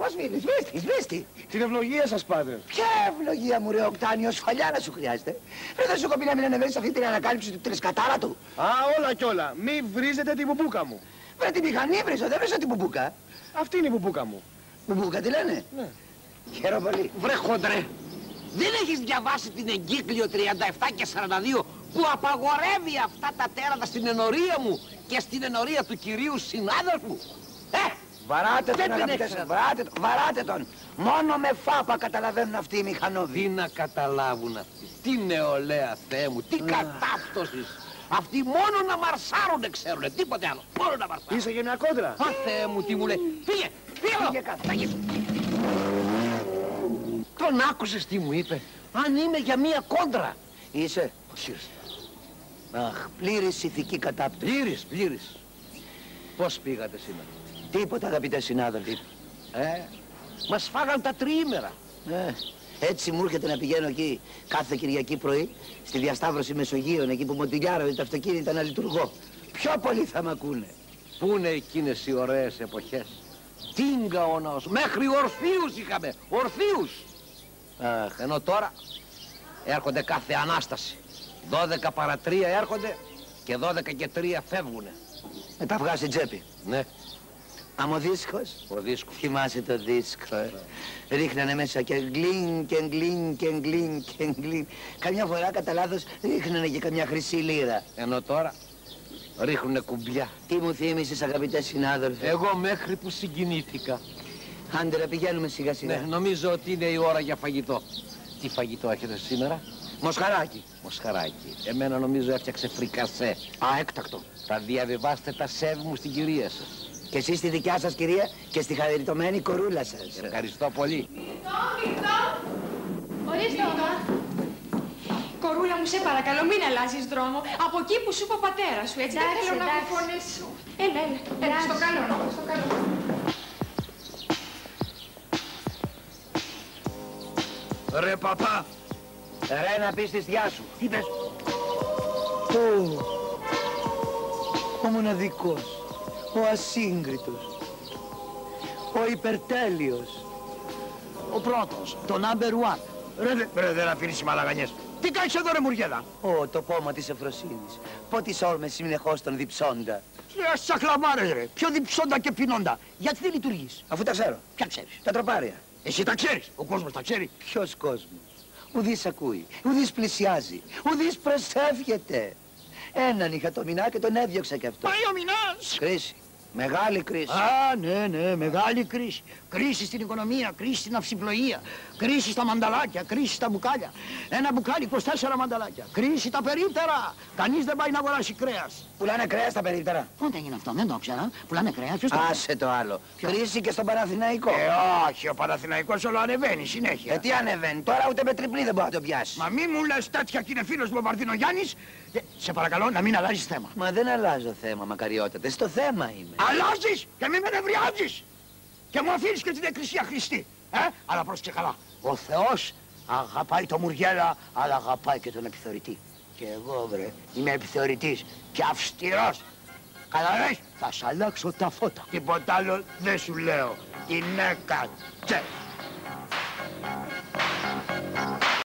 Πώς σβήνει, σβήστη, σβήστη! Την ευλογία σας, πάτερ. Ποια ευλογία μου ρε Οκτάνιο, σφαλιά να σου χρειάζεται. Ρε δεν σου κοπεί να μην ανεβαίνεις αυτή την ανακάλυψη του τρισκατάρα του. Α, όλα κι όλα. Μη βρίζετε την μπουμπούκα μου. Βρε τη μηχανή βρίζω, δεν βρίζω την μπουμπούκα. Αυτή είναι η μπουμπούκα μου. Μπουμπούκα τι λένε; Ναι. Χαίρομαι πολύ. Βρε χοντρέ, δεν έχεις διαβάσει την εγκύκλιο 37 και 42 που απαγορεύει αυτά τα τέρατα στην ενορία μου και στην ενορία του κυρίου συνάδελφου. Ε, Βαράτε Δεν τον την αγαπητέ έξερα. σας, βαράτε τον, βαράτε τον. Μόνο με φάπα καταλαβαίνουν αυτοί οι μηχανόβοι. τι να καταλάβουν αυτοί. Τι νεολαία, Θεέ μου, τι κατάπτωσης. Αυτοί μόνο να μαρσάρουν ξέρουνε, τίποτε άλλο. Μόνο να μαρσάρουν. Είσαι για μια κόντρα. Α, Θεέ μου, τι μου λέει. Φύγε, φύγε εδώ. Φύγε κάτω. Θα γυρίσω. Τον άκουσες τι μου είπε. Αν είμαι για μία κόντρα. Είσαι. Πώς ήρθε. Αχ, πλήρης ηθική κατάπτωση. Πλήρης, πλήρης. Πώς πήγατε σήμερα; Τίποτα αγαπητέ συνάδελφοι. Ε, μας φάγαν τα τριήμερα. Ε, έτσι μου έρχεται να πηγαίνω εκεί κάθε Κυριακή πρωί στη διασταύρωση Μεσογείων, εκεί που μοντιλιάρω τα αυτοκίνητα να λειτουργώ. Πιο πολύ θα μ' ακούνε. Πού είναι εκείνες οι ωραίες εποχές; Τίγκα ο ναός. Μέχρι ορθίους είχαμε. Ορθίους. Αχ, Ενώ τώρα έρχονται κάθε Ανάσταση. 12 παρα 3 έρχονται και 12 και 3 φεύγουνε. με τα βγάζει τσέπη. Ναι, Άμα ο δίσκος, ο δίσκος. θυμάσαι το δίσκο, ε; Ρίχνανε μέσα και γκλίν και γκλίν και γκλίν και γκλίν. Καμιά φορά κατά λάθος ρίχνανε και καμιά χρυσή λίρα. Ενώ τώρα ρίχνουνε κουμπιά. Τι μου θύμισες αγαπητέ συνάδελφε. Εγώ μέχρι που συγκινήθηκα. Άντε να πηγαίνουμε σιγά σιγά. Ναι, νομίζω ότι είναι η ώρα για φαγητό. Τι φαγητό έχετε σήμερα; Μοσχαράκι. Μοσχαράκι. Εμένα νομίζω έφτιαξε φρικασέ. Α, έκτακτο. Θα διαβιβάστε τα σέβη μου στην κυρία σας. Και εσείς στη δικιά σας κυρία και στη χαριτωμένη κορούλα σας. Ευχαριστώ πολύ. Ορίστε, Ωμα. Κορούλα μου, σε παρακαλώ, μην αλλάζεις δρόμο. Από εκεί που σου είπε ο πατέρας σου, έτσι. Εντάξει, δεν θέλω να εντάξει. κουφωνήσω. Έλα, έλα. έλα στο Εντάξει. καλό, Ωμα, στο καλό. Ρε παπά. Ρε να πεις της θιά σου. Τι πες. Ω, ο μοναδικός, ο ασύγκριτος, ο υπερτέλειος, Ο πρώτος, το number one. Ρε, δε- ρε δεν αφήνεις οι μαλαγανιές. Τι κάνεις εδώ ρε Μουργέλα. ο το πόμα της ευφροσύνης, πότις όρμες συνεχώς τον διψώντα. Ε, σακλαμάρες ρε. Πιο διψώντα και πεινώντα. Γιατί δεν λειτουργείς; Αφού τα ξέρω, Ποια ξέρεις; τα τροπάρια. Εσύ τα ξέρεις. Ο κόσμος τα ξέρει. Ποιος κόσμος, ουδής ακούει, ουδής πλησιάζει, ουδής προσεύχεται. Έναν είχα το μηνά και τον έδιωξα κι αυτό. Πάει ο Μινάς. Κρίση, μεγάλη κρίση. Α, ναι, ναι, μεγάλη κρίση. Κρίση στην οικονομία, κρίση στην αυσιπλοεία, κρίση στα μανταλάκια, κρίση στα μπουκάλια. Ένα μπουκάλι 24 μανταλάκια. Κρίση τα περίπτερα. Κανείς δεν πάει να αγοράσει κρέας. Πουλάνε κρέας στα περίπτερα. Πότε έγινε αυτό, δεν το ήξερα. Πουλάνε κρέας, ποιος το Άσε το άλλο. Κρίση και στον Παναθηναϊκό. Ε, όχι, ο Παναθηναϊκός όλο ανεβαίνει συνέχεια. Ε, τι ανεβαίνει, τώρα ούτε με τριπλή δεν μπορεί να το πιάσει. Μα μη μου λες τέτοια και είναι φίλος μου ο Μαρτίνο Γιάννης. Ε, σε παρακαλώ να μην αλλάζεις θέμα. Μα δεν αλλάζω θέμα, μακαριότατε. Στο θέμα είμαι. Αλλάζεις και μην με νευριάζεις. Και μου αφήνεις και την εκκλησία Χριστή. Ε, αλλά πρόσεχε καλά. Ο Θεός αγαπάει το Μουργέλα, αλλά αγαπάει και τον επιθεωρητή. Και εγώ, βρε, είμαι επιθεωρητής και αυστηρός. Καταλαβαίνεις, θα σ' αλλάξω τα φώτα. Τίποτα άλλο δεν σου λέω. Την έκατσε.